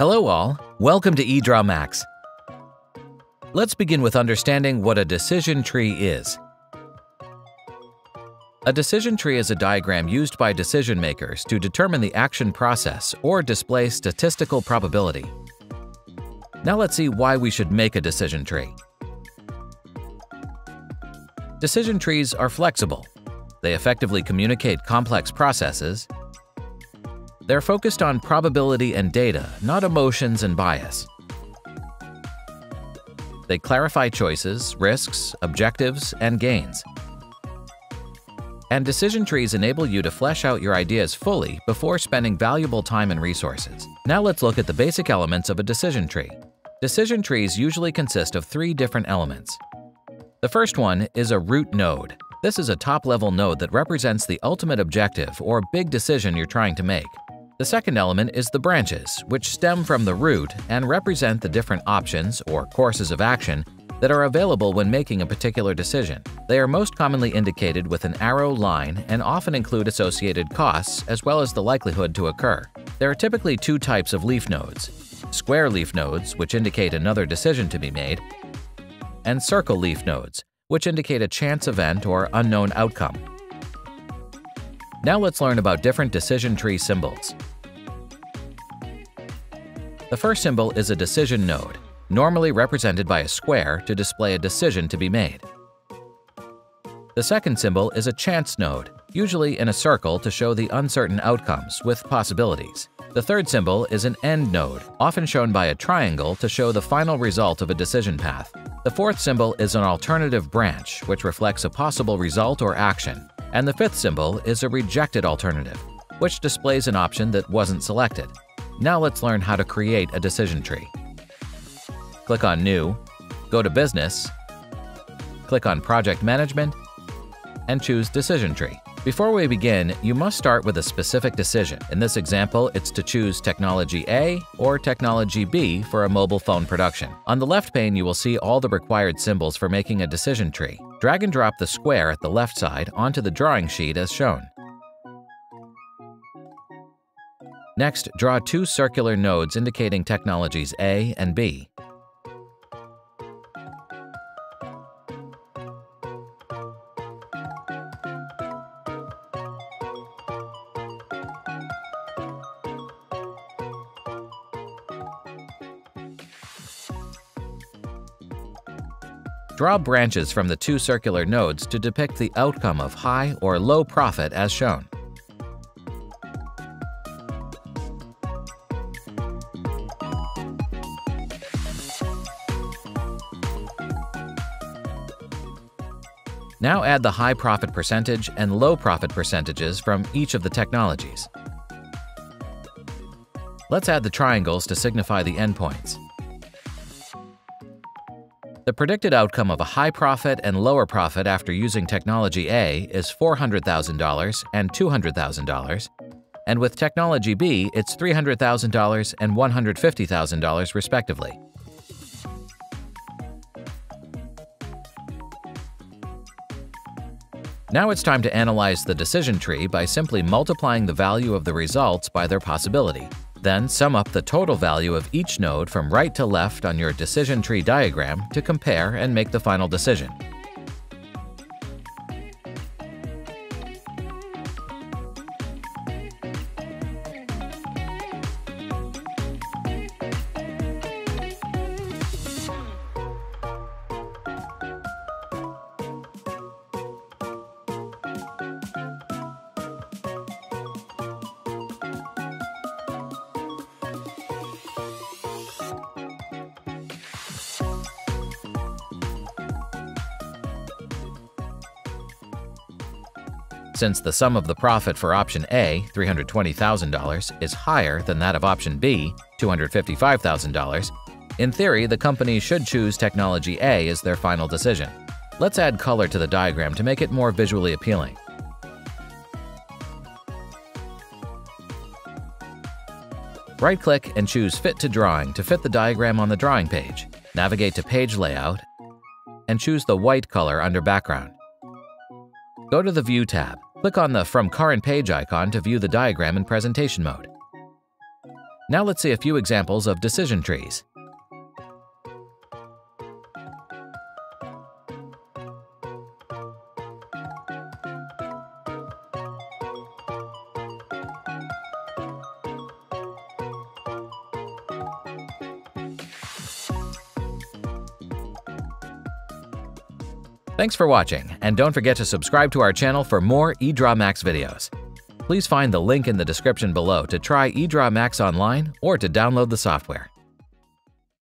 Hello all, welcome to EdrawMax. Let's begin with understanding what a decision tree is. A decision tree is a diagram used by decision makers to determine the action process or display statistical probability. Now let's see why we should make a decision tree. Decision trees are flexible. They effectively communicate complex processes. They're focused on probability and data, not emotions and bias. They clarify choices, risks, objectives, and gains. And decision trees enable you to flesh out your ideas fully before spending valuable time and resources. Now let's look at the basic elements of a decision tree. Decision trees usually consist of three different elements. The first one is a root node. This is a top-level node that represents the ultimate objective or big decision you're trying to make. The second element is the branches, which stem from the root and represent the different options or courses of action that are available when making a particular decision. They are most commonly indicated with an arrow line and often include associated costs as well as the likelihood to occur. There are typically two types of leaf nodes square leaf nodes, which indicate another decision to be made, and circle leaf nodes, which indicate a chance event or unknown outcome. Now let's learn about different decision tree symbols. The first symbol is a decision node normally represented by a square to display a decision to be made. The second symbol is a chance node, usually in a circle to show the uncertain outcomes with possibilities. The third symbol is an end node, often shown by a triangle to show the final result of a decision path. The fourth symbol is an alternative branch, which reflects a possible result or action. And the fifth symbol is a rejected alternative, which displays an option that wasn't selected. Now let's learn how to create a decision tree. Click on New, go to Business, click on Project Management, and choose Decision Tree. Before we begin, you must start with a specific decision. In this example, it's to choose Technology A or Technology B for a mobile phone production. On the left pane, you will see all the required symbols for making a decision tree. Drag and drop the square at the left side onto the drawing sheet as shown. Next, draw two circular nodes indicating technologies A and B. Draw branches from the two circular nodes to depict the outcome of high or low profit as shown. Now add the high profit percentage and low profit percentages from each of the technologies. Let's add the triangles to signify the endpoints. The predicted outcome of a high profit and lower profit after using technology A is $400,000 and $200,000, and with technology B, it's $300,000 and $150,000 respectively. Now it's time to analyze the decision tree by simply multiplying the value of the results by their possibility. Then sum up the total value of each node from right to left on your decision tree diagram to compare and make the final decision. Since the sum of the profit for option A, $320,000, is higher than that of option B, $255,000, in theory, the company should choose technology A as their final decision. Let's add color to the diagram to make it more visually appealing. Right-click and choose Fit to Drawing to fit the diagram on the drawing page. Navigate to Page Layout and choose the white color under Background. Go to the View tab. Click on the From Current Page icon to view the diagram in presentation mode. Now let's see a few examples of decision trees. Thanks for watching, and don't forget to subscribe to our channel for more EdrawMax videos. Please find the link in the description below to try EdrawMax online or to download the software.